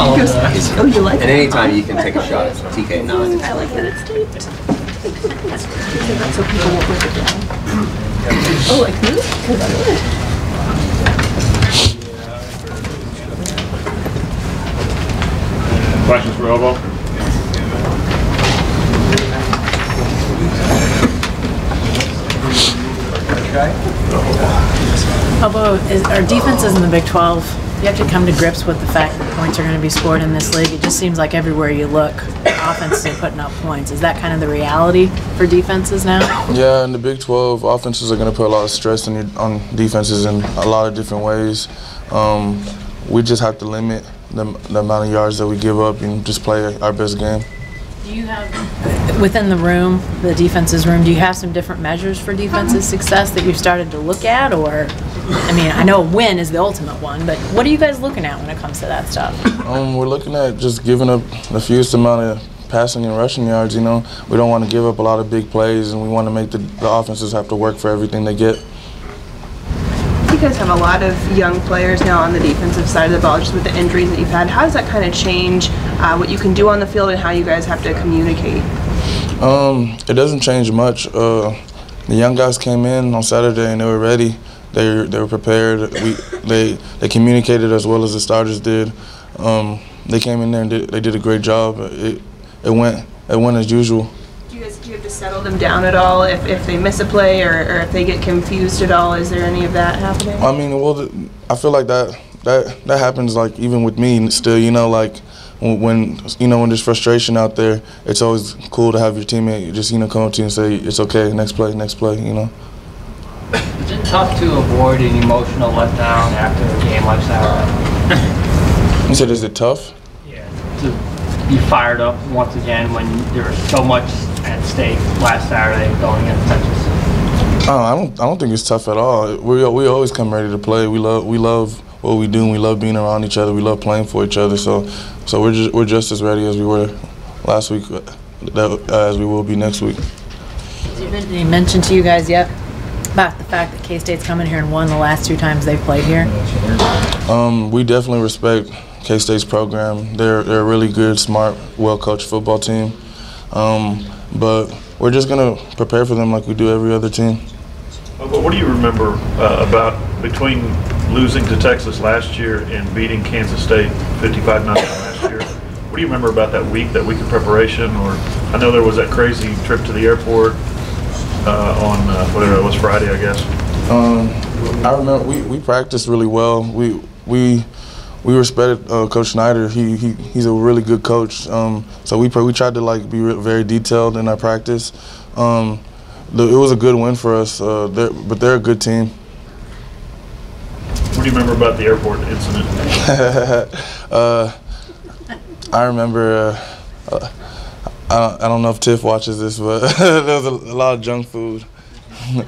Oh, you like And it? anytime you can take a shot at TK9. I like that it's taped. That's so people won't rip oh, it down. Oh, like me? 'Cause I would. Questions for Obo? Although, is, our defense is in the Big 12. You have to come to grips with the fact that points are going to be scored in this league. It just seems like everywhere you look, offenses are putting up points. Is that kind of the reality for defenses now? Yeah, in the Big 12, offenses are going to put a lot of stress on, your, on defenses in a lot of different ways. Um, we just have to limit the, the amount of yards that we give up and just play our best game. Do you have, within the room, the defense's room, do you have some different measures for defense's success that you've started to look at? Or, I mean, I know a win is the ultimate one, but what are you guys looking at when it comes to that stuff? Um, we're looking at just giving up the fewest amount of passing and rushing yards. You know, we don't want to give up a lot of big plays, and we want to make the, the offenses have to work for everything they get. You guys have a lot of young players now on the defensive side of the ball, just with the injuries that you've had. How does that kind of change uh, what you can do on the field and how you guys have to communicate? Um, it doesn't change much. Uh, the young guys came in on Saturday and they were ready. They they were prepared. We they they communicated as well as the starters did. Um, they came in there and did, they did a great job. It it went it went as usual. Do you guys do you have to settle them down at all if, if they miss a play or, or if they get confused at all? Is there any of that happening? I mean, well, I feel like that that that happens like even with me still. You know, like when, when you know when there's frustration out there, it's always cool to have your teammate just you know come up to you and say it's okay, next play, next play. You know. Is it tough to avoid an emotional letdown after a game like Saturday? You said, is it tough? Yeah. To be fired up once again when there was so much at stake last Saturday going against Texas? Oh, I don't. I don't think it's tough at all. We we always come ready to play. We love we love what we do. and We love being around each other. We love playing for each other. So so we're just we're just as ready as we were last week, uh, that, uh, as we will be next week. Did he mention to you guys yet about the fact that K-State's come in here and won the last two times they've played here? Um, we definitely respect K State's program. They're they're a really good, smart, well coached football team. Um, but we're just gonna prepare for them like we do every other team. Uh, what do you remember uh, about between losing to Texas last year and beating Kansas State 55-9 last year? What do you remember about that week, that week of preparation? Or I know there was that crazy trip to the airport uh, on uh, whatever it was Friday, I guess. Um, I remember we, we practiced really well. We we we respected uh, Coach Snyder. He, he he's a really good coach. Um, so we we tried to like be very detailed in our practice. Um, the, it was a good win for us. Uh, they're, but they're a good team. What do you remember about the airport incident? uh, I remember. Uh, uh, I, don't, I don't know if Tiff watches this, but there was a, a lot of junk food. And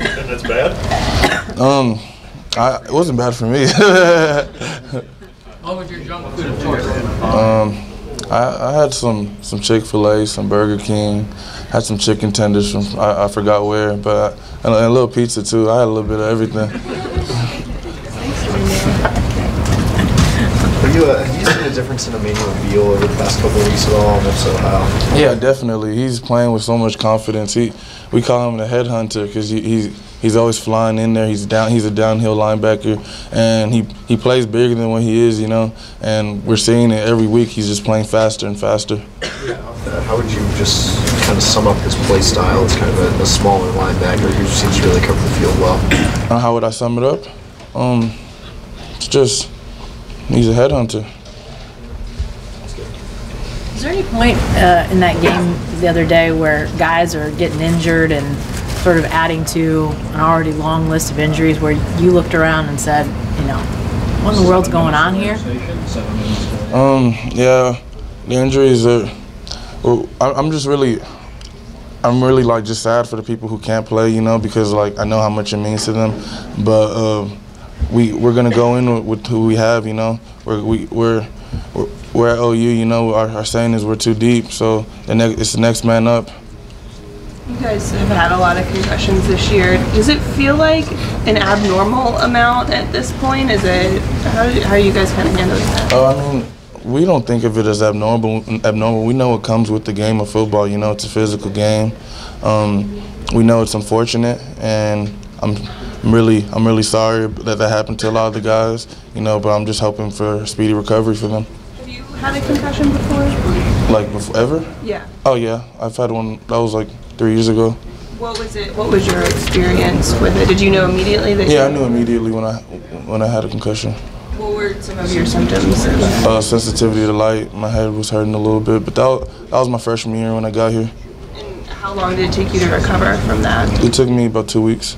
that's bad? Um, I, it wasn't bad for me. What was your junk food of choice? Um, I, I had some some Chick Fil A, some Burger King, had some chicken tenders from I, I forgot where, but I, and, a, and a little pizza too. I had a little bit of everything. Have you, uh, have you seen a difference in Emmanuel Beal over the past couple weeks at all? And if so, how? Yeah, definitely. He's playing with so much confidence. He we call him the headhunter because he, he's he's always flying in there. He's down. He's a downhill linebacker, and he he plays bigger than what he is. You know, and we're seeing it every week. He's just playing faster and faster. Uh, how would you just kind of sum up his play style? It's kind of a, a smaller linebacker who seems to really cover the field well. Uh, how would I sum it up? Um, it's just he's a headhunter. Is there any point uh, in that game the other day where guys are getting injured and sort of adding to an already long list of injuries where you looked around and said, you know, what in the world's going on here? Um, yeah, the injuries are. Well, I- I'm just really, I'm really like just sad for the people who can't play, you know, because like I know how much it means to them. But uh, we we're gonna go in with, who we have, you know. We're we, we're we're, we're at OU, you know. Our, our saying is we're too deep, so the next it's the next man up. You guys have had a lot of concussions this year. Does it feel like an abnormal amount at this point? Is it, how, how are you guys kind of handling that? Oh, I mean, we don't think of it as abnormal. Abnormal. We know it comes with the game of football. You know, it's a physical game. Um, we know it's unfortunate, and I'm really, I'm really sorry that that happened to a lot of the guys. You know, but I'm just hoping for speedy recovery for them. Have you had a concussion before? Like before, ever? Yeah. Oh yeah, I've had one. That was like three years ago. What was it, what was your experience with it? Did you know immediately that? Yeah, I knew immediately when I when I had a concussion. What were some of your symptoms? Uh, sensitivity to light. My head was hurting a little bit, but that was, that was my freshman year when I got here. And how long did it take you to recover from that? It took me about two weeks.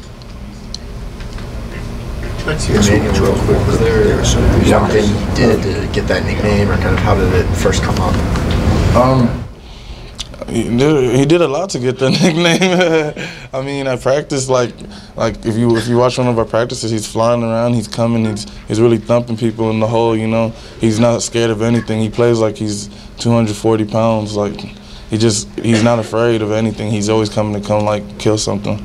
Emmanuel, real quick, was there one thing you did to get that nickname, or kind of how did it first come up? Um, he did, he did a lot to get the nickname. I mean, I practiced like like if you if you watch one of our practices, he's flying around, he's coming, he's he's really thumping people in the hole. You know, he's not scared of anything. He plays like he's 240 pounds. Like he just he's not afraid of anything. He's always coming to come like kill something.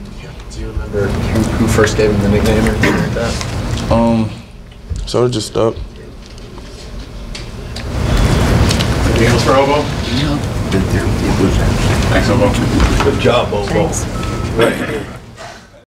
Do you remember who, who first gave him the nickname or anything like that? Um, so it just stuck. Anything else for Obo? Thanks, Obo. Good job, Bobo. Thanks. Right.